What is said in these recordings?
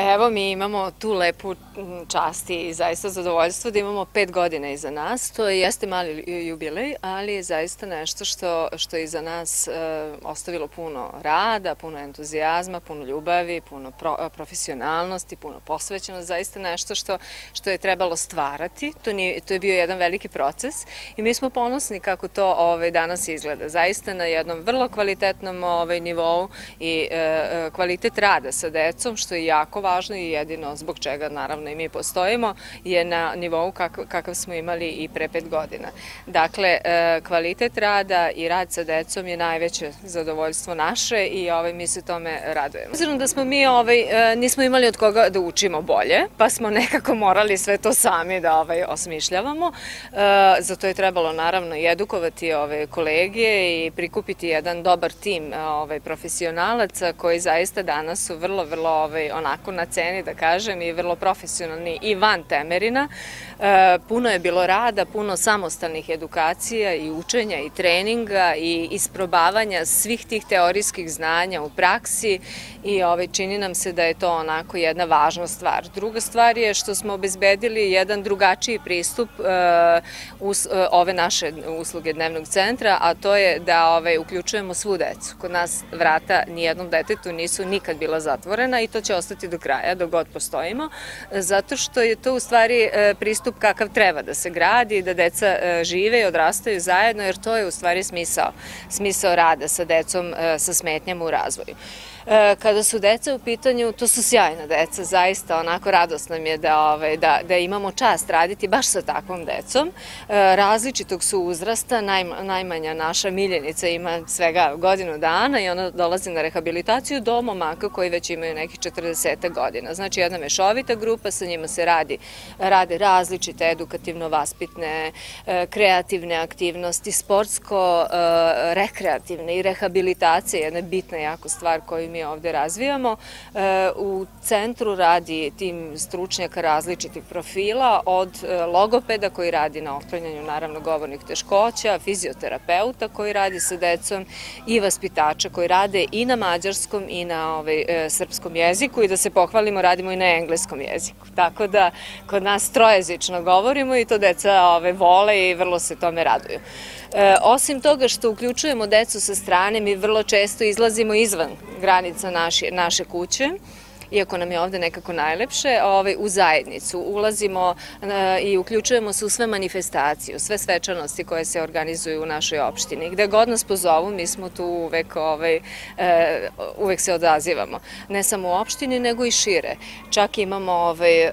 Evo mi imamo tu lepu čast i zaista zadovoljstvo da imamo pet godina iza nas. To jeste mali jubilej, ali je zaista nešto što, što je iza nas e, ostavilo puno rada, puno entuzijazma, puno ljubavi, puno pro, profesionalnosti, puno posvećenosti. Zaista nešto što, što je trebalo stvarati. To, nije, to je bio jedan veliki proces i mi smo ponosni kako to ovaj, danas izgleda. Zaista na jednom vrlo kvalitetnom ovaj, nivou i e, e kvalitet rada sa decom, što je jako važno i jedino zbog čega naravno i mi postojimo je na nivou kakav, kakav smo imali i pre pet godina. Dakle, e, kvalitet rada i rad sa decom je najveće zadovoljstvo naše i ovaj, mi se tome radujemo. Obzirom da smo mi ovaj, e, nismo imali od koga da učimo bolje, pa smo nekako morali sve to sami da ovaj, osmišljavamo. E, zato je trebalo naravno i edukovati ove kolege i prikupiti jedan dobar tim ovaj, profesionalaca koji zaista danas su vrlo, vrlo ovaj, onako na ceni, da kažem, i vrlo profesionalni i van Temerina. E, puno je bilo rada, puno samostalnih edukacija i učenja i treninga i isprobavanja svih tih teorijskih znanja u praksi i ovaj, čini nam se da je to onako jedna važna stvar. Druga stvar je što smo obezbedili jedan drugačiji pristup e, us, e, ove naše usluge dnevnog centra, a to je da ovaj, uključujemo svu decu. Kod nas vrata nijednom detetu nisu nikad bila zatvorena i to će ostati do kraja, dok god postojimo, zato što je to u stvari e, pristup kakav treba da se gradi, da deca e, žive i odrastaju zajedno, jer to je u stvari smisao, smisao rada sa decom e, sa smetnjama u razvoju. Kada su deca u pitanju, to su sjajna deca, zaista onako radost nam je da, ovaj, da, da imamo čast raditi baš sa takvom decom. Različitog su uzrasta, naj, najmanja naša miljenica ima svega godinu dana i ona dolazi na rehabilitaciju do momaka koji već imaju nekih 40 godina. Znači jedna mešovita grupa, sa njima se radi, rade različite edukativno-vaspitne, e, kreativne aktivnosti, sportsko-rekreativne i rehabilitacije, jedna bitna jako stvar koju mi ovde razvijamo. E, u centru radi tim stručnjaka različitih profila, od e, logopeda koji radi na otklanjanju naravno govornih teškoća, fizioterapeuta koji radi sa decom i vaspitača koji rade i na mađarskom i na ovaj, srpskom jeziku i da se pohvalimo, radimo i na engleskom jeziku. Tako da kod nas trojezično govorimo i to deca ove, vole i vrlo se tome raduju. E, osim toga što uključujemo decu sa strane, mi vrlo često izlazimo izvan granica naše, naše kuće iako nam je ovde nekako najlepše, ovaj, u zajednicu. Ulazimo e, i uključujemo se u sve manifestacije, u sve svečanosti koje se organizuju u našoj opštini. Gde god nas pozovu, mi smo tu uvek, ovaj, e, uvek se odazivamo. Ne samo u opštini, nego i šire. Čak imamo ovaj, e,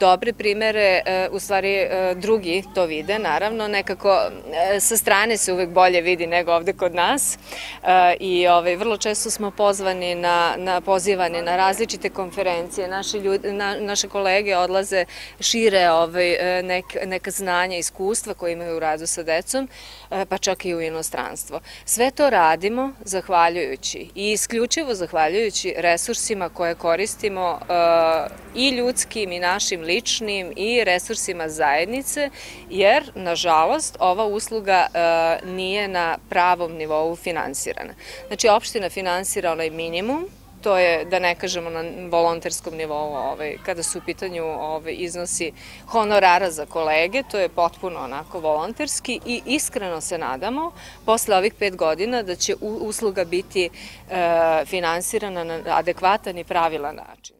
dobre primere, u stvari drugi to vide, naravno, nekako sa strane se uvek bolje vidi nego ovde kod nas i ovaj, vrlo često smo pozvani na, na pozivani na različite različite konferencije, naši ljudi, na, naše kolege odlaze, šire ovaj, e, nek, neka znanja, iskustva koje imaju u radu sa decom, e, pa čak i u inostranstvo. Sve to radimo zahvaljujući i isključivo zahvaljujući resursima koje koristimo e, i ljudskim i našim ličnim i resursima zajednice, jer, nažalost, ova usluga nije na pravom nivou finansirana. Znači, opština finansira onaj minimum, to je, da ne kažemo na volonterskom nivou, ovaj, kada su u pitanju ovaj, iznosi honorara za kolege, to je potpuno onako volonterski i iskreno se nadamo posle ovih pet godina da će usluga biti e, finansirana na adekvatan i pravilan način.